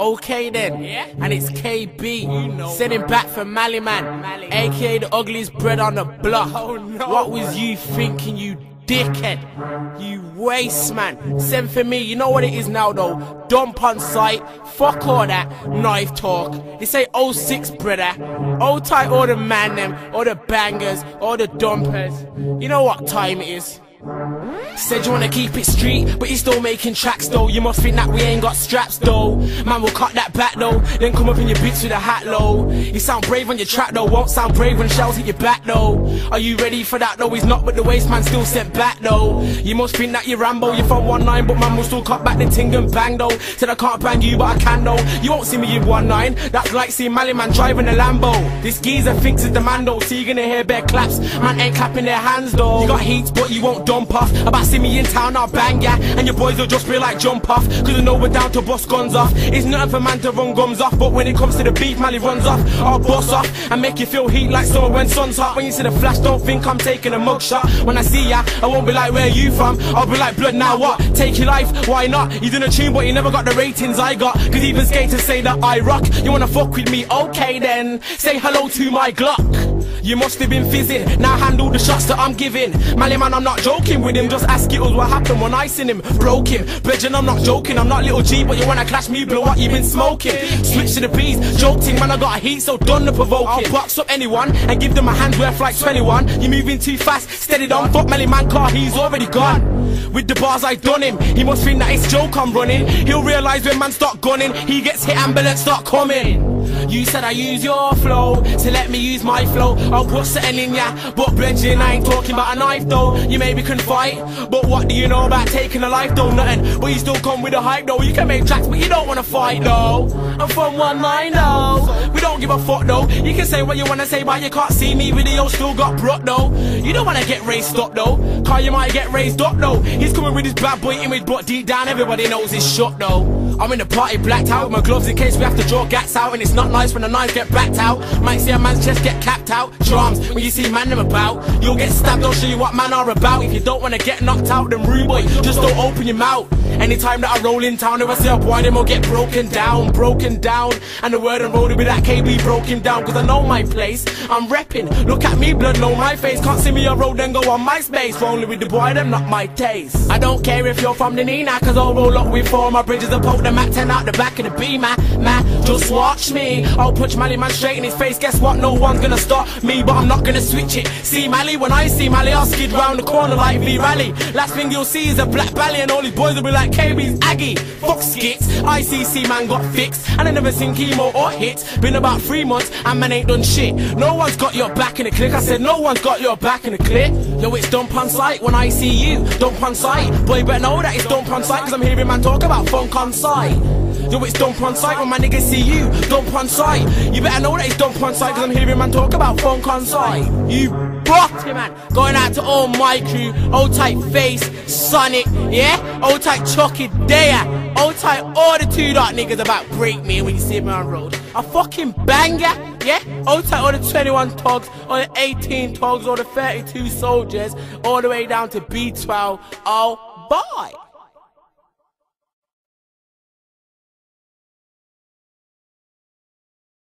Okay then, and it's KB, sending back for Mally Man, aka the ugliest bread on the block. What was you thinking, you dickhead? You waste man. Send for me, you know what it is now though. Dump on sight, fuck all that knife talk. They say 06 brother. Old tight all the man them, all the bangers, all the dumpers. You know what time it is. Said you wanna keep it street, but you still making tracks though. You must think that we ain't got straps though. Man we'll cut that back though, then come up in your boots with a hat low. You sound brave on your track though, won't sound brave when shells hit your back though. Are you ready for that though? He's not, but the waste man still sent back though. You must think that you're Rambo, you're from one nine, but man we'll still cut back the ting and bang though. Said I can't bang you, but I can though. You won't see me in one nine. That's like seeing Mally man driving a Lambo. This geezer thinks it's the Mando, so you're gonna hear bare claps. Man ain't clapping their hands though. You got heat, but you won't dump off. About see me in town, I'll bang ya. And your boys will just be like jump off. Cause I know we're down to bust guns off. It's nothing for man to run gums off. But when it comes to the beef, Mally runs off. I'll bust off and make you feel heat like summer when sun's hot. When you see the flash, don't think I'm taking a mug shot. When I see ya, I won't be like, where you from? I'll be like, blood, now what? Take your life, why not? You done a tune, but you never got the ratings I got. Cause even skaters say that I rock. You wanna fuck with me? Okay then. Say hello to my Glock. You must have been fizzing, now handle the shots that I'm giving. Mally man, I'm not joking with him, just ask it was what happened when I seen him. Broke him, Bridget, I'm not joking, I'm not little G, but you wanna clash me, blow what you been smoking. Switch to the bees, joking, man, I got a heat, so done the provoking. I'll box up anyone and give them a hand worth like 21. You're moving too fast, steady down, fuck Melly man car, he's already gone. With the bars I done him, he must think that it's joke I'm running. He'll realise when man start gunning, he gets hit, ambulance start coming. You said I use your flow, so let me use my flow. Oh, I'll put something in ya, but bridging, I ain't talking about a knife though. You maybe can fight, but what do you know about taking a life though? Nothing, but you still come with a hype though. You can make tracks, but you don't wanna fight though. I'm from one line though, we don't give a fuck though. You can say what you wanna say, but you can't see me. Video still got brought though. You don't wanna get raised up though, car you might get raised up though. He's coming with his bad boy image, but deep down everybody knows he's shut though. I'm in the party blacked out with my gloves in case we have to draw gats out, and it's not nice when the knives get backed out. Might see a man's chest get capped out. Drums, when you see man them about, you'll get stabbed. I'll show you what man are about. If you don't wanna get knocked out, then rude boy, just don't open your mouth. Anytime that I roll in town, if I see a boy, them will get broken down, broken down. And the word I'm rolling with that KB broken down, cause I know my place. I'm repping. Look at me, blood, know my face. Can't see me on road, then go on my space. Only with the boy, them not my taste. I don't care if you're from the Nina, cause I'll roll up with four my bridges and poke the Mac 10 out the back of the beamer. Man, man, just watch me. I'll punch Mally man straight in his face. Guess what? No one's gonna stop me, but I'm not gonna switch it. See Mally, when I see Mally, I'll skid round the corner like V Rally. Last thing you'll see is a black bally, and all his boys will be like KB's Aggie. Fuck skits. ICC man got fixed, and I never seen chemo or hits. Been about three months, and man ain't done shit. No one's got your back in the click. I said, no one's got your back in the click. Yo, it's dump on sight when I see you. Dump on sight. Boy, better know that it's dump on sight, cause I'm hearing man talk about funk on sight. Yo, it's dump on sight when my niggas see you. Dump on sight. You better know that it's dump on sight, cause I'm hearing man talk about funk on sight. You botty man. Going out to all my crew. Old tight face, Sonic, yeah? Old tight Chucky Daya. Old tight all the two dot niggas about break me when you see me on road. A fucking banger, yeah? Old tight all the 21 togs, all the 18 togs, all the 32 soldiers, all the way down to B12. Oh boy.